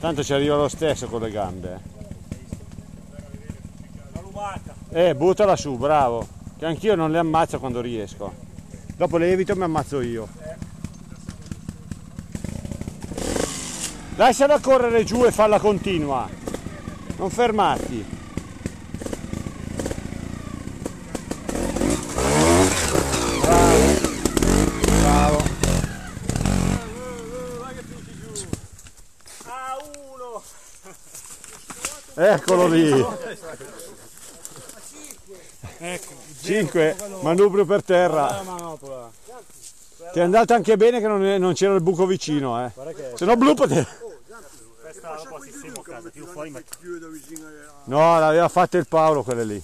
Tanto ci arriva lo stesso con le gambe. eh. Buttala su, bravo. Che anch'io non le ammazzo quando riesco. Dopo le evito mi ammazzo io. Lasciala correre giù e falla continua. Non fermarti. Eccolo lì. Ecco. 5. Manubrio per terra. Ti è andata anche bene che non, è- non c'era il buco vicino, eh. Se no blu pote- questa dopo sistemo a casa, tiro fuori ma No, l'aveva fatta il Paolo quelle lì.